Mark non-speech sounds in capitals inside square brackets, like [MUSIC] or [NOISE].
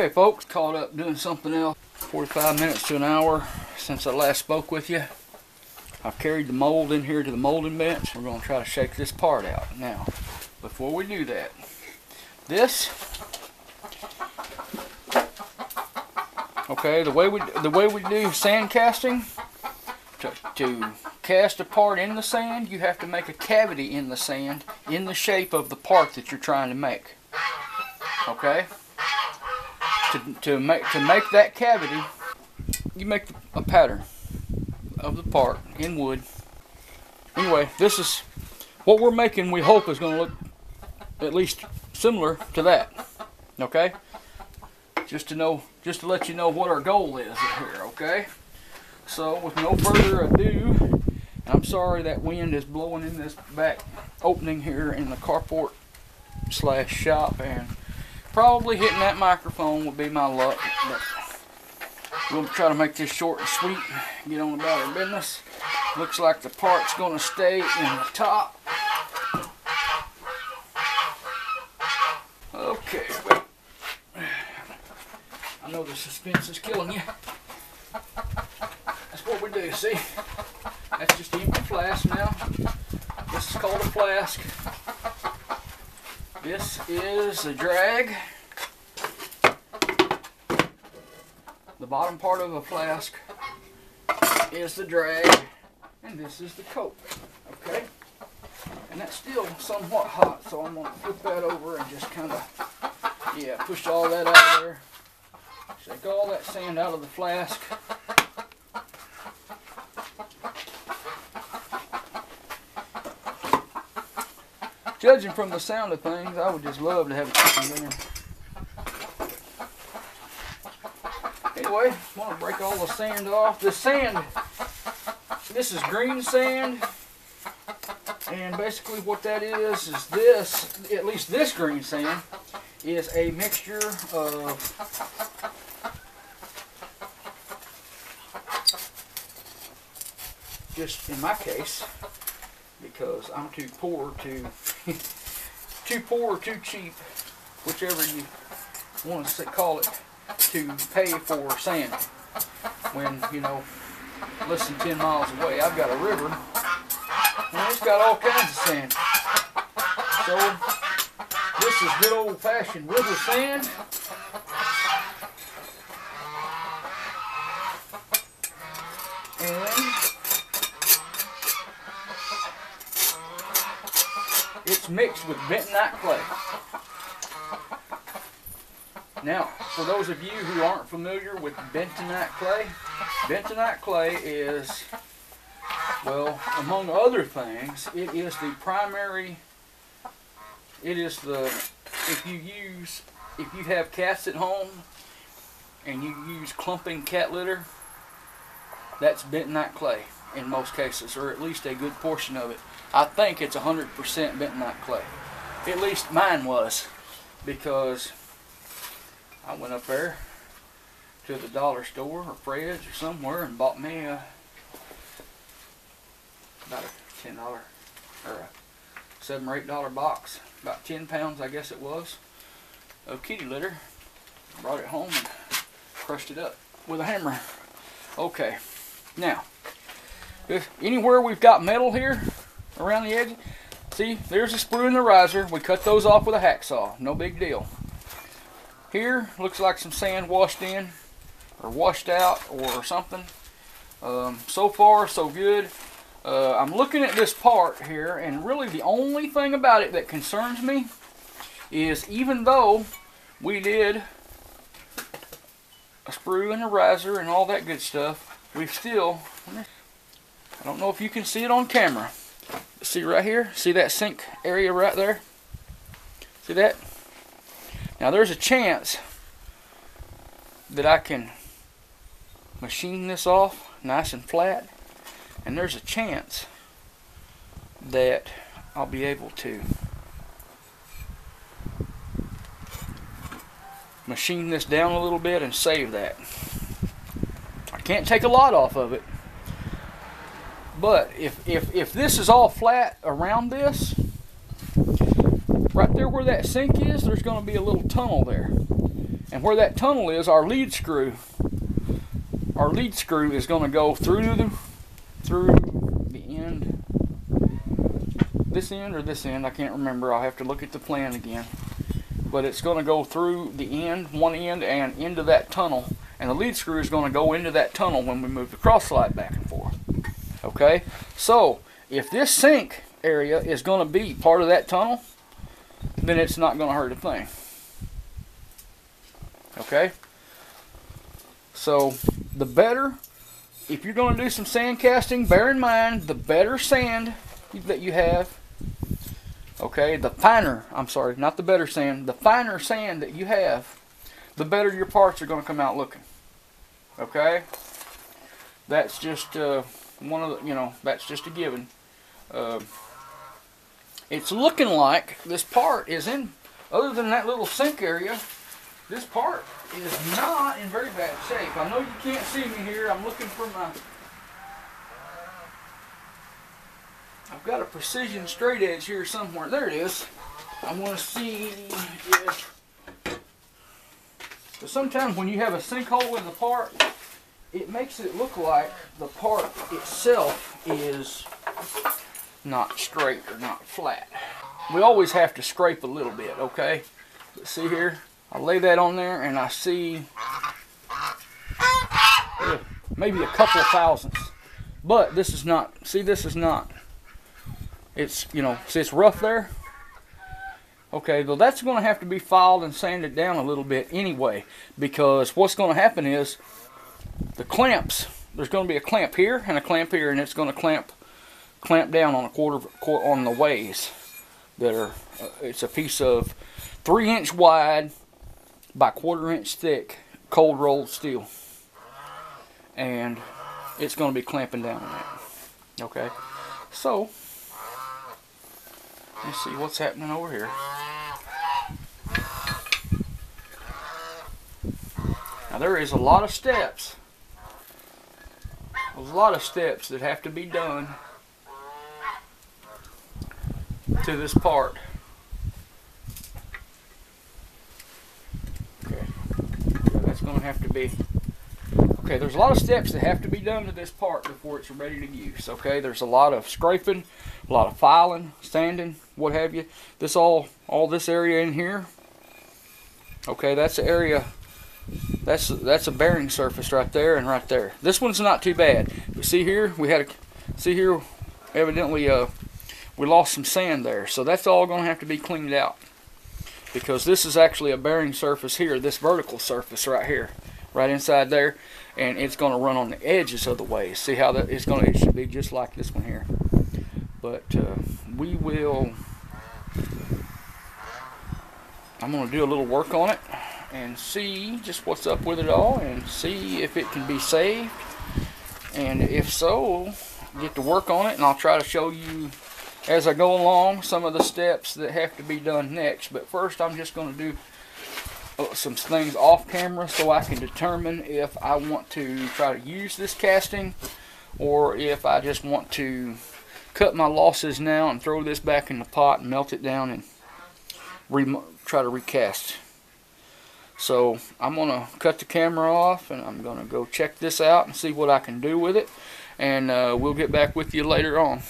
Okay, folks, caught up doing something else. 45 minutes to an hour since I last spoke with you. I've carried the mold in here to the molding bench. We're going to try to shake this part out. Now, before we do that, this, okay, the way we the way we do sand casting, to, to cast a part in the sand, you have to make a cavity in the sand in the shape of the part that you're trying to make. Okay? To, to make to make that cavity, you make a pattern of the part in wood. Anyway, this is what we're making. We hope is going to look at least similar to that. Okay? Just to know, just to let you know what our goal is here. Okay? So, with no further ado, I'm sorry that wind is blowing in this back opening here in the carport slash shop and probably hitting that microphone would be my luck. But we'll try to make this short and sweet. Get on about our business. Looks like the part's going to stay in the top. Okay, wait. I know the suspense is killing you. That's what we do, see? That's just empty flask now. This is called a flask. This is the drag. The bottom part of a flask is the drag, and this is the cope. Okay? And that's still somewhat hot, so I'm gonna flip that over and just kind of, yeah, push all that out of there. Shake all that sand out of the flask. Judging from the sound of things, I would just love to have a chicken dinner. Anyway, I want to break all the sand off. The sand, this is green sand. And basically what that is, is this, at least this green sand, is a mixture of just in my case, because I'm too poor to [LAUGHS] too poor or too cheap, whichever you want to call it, to pay for sand. When you know less than 10 miles away, I've got a river, and it's got all kinds of sand. So this is good old-fashioned river sand. And It's mixed with bentonite clay. Now, for those of you who aren't familiar with bentonite clay, bentonite clay is, well, among other things, it is the primary, it is the, if you use, if you have cats at home and you use clumping cat litter, that's bentonite clay in most cases, or at least a good portion of it. I think it's 100% bentonite clay. At least mine was, because I went up there to the dollar store or Fred's or somewhere and bought me a about a ten dollar or a seven or eight dollar box, about ten pounds I guess it was, of kitty litter. Brought it home and crushed it up with a hammer. Okay, now if anywhere we've got metal here, around the edge. See, there's a sprue and the riser. We cut those off with a hacksaw. No big deal. Here, looks like some sand washed in, or washed out, or something. Um, so far, so good. Uh, I'm looking at this part here, and really the only thing about it that concerns me is even though we did a sprue and a riser and all that good stuff, we've still, I don't know if you can see it on camera, see right here? See that sink area right there? See that? Now there's a chance that I can machine this off nice and flat and there's a chance that I'll be able to machine this down a little bit and save that. I can't take a lot off of it but if, if, if this is all flat around this, right there where that sink is, there's going to be a little tunnel there. And where that tunnel is, our lead screw, our lead screw is going to go through the through the end, this end or this end, I can't remember. I'll have to look at the plan again. But it's going to go through the end, one end, and into that tunnel. And the lead screw is going to go into that tunnel when we move the cross slide back. Okay, so if this sink area is going to be part of that tunnel, then it's not going to hurt a thing. Okay? So, the better, if you're going to do some sand casting, bear in mind the better sand that you have, okay, the finer, I'm sorry, not the better sand, the finer sand that you have, the better your parts are going to come out looking. Okay? That's just uh, one of the, you know, that's just a given. Uh, it's looking like this part is in, other than that little sink area, this part is not in very bad shape. I know you can't see me here. I'm looking for my... I've got a precision straight edge here somewhere. There it is. I want to see if... Sometimes when you have a sinkhole in the part, it makes it look like the part itself is not straight or not flat. We always have to scrape a little bit, okay? But see here, I lay that on there and I see uh, maybe a couple of thousandths. But this is not, see this is not, it's, you know, see it's rough there? Okay, well that's going to have to be filed and sanded down a little bit anyway because what's going to happen is the clamps, there's going to be a clamp here and a clamp here and it's going to clamp clamp down on a quarter on the ways that are uh, it's a piece of three inch wide by quarter inch thick cold rolled steel. And it's going to be clamping down on that okay? So let's see what's happening over here. Now there is a lot of steps a lot of steps that have to be done to this part. Okay, that's going to have to be. Okay, there's a lot of steps that have to be done to this part before it's ready to use. Okay, there's a lot of scraping, a lot of filing, sanding, what have you. This all, all this area in here. Okay, that's the area. That's that's a bearing surface right there and right there. This one's not too bad. But see here, we had a see here, evidently uh we lost some sand there. So that's all going to have to be cleaned out. Because this is actually a bearing surface here, this vertical surface right here, right inside there. And it's going to run on the edges of the ways. See how that it's going to, it should be just like this one here. But uh, we will, I'm going to do a little work on it and see just what's up with it all and see if it can be saved. And if so, get to work on it and I'll try to show you as I go along some of the steps that have to be done next. But first I'm just going to do uh, some things off camera so I can determine if I want to try to use this casting or if I just want to cut my losses now and throw this back in the pot and melt it down and try to recast. So I'm going to cut the camera off and I'm going to go check this out and see what I can do with it. And uh, we'll get back with you later on.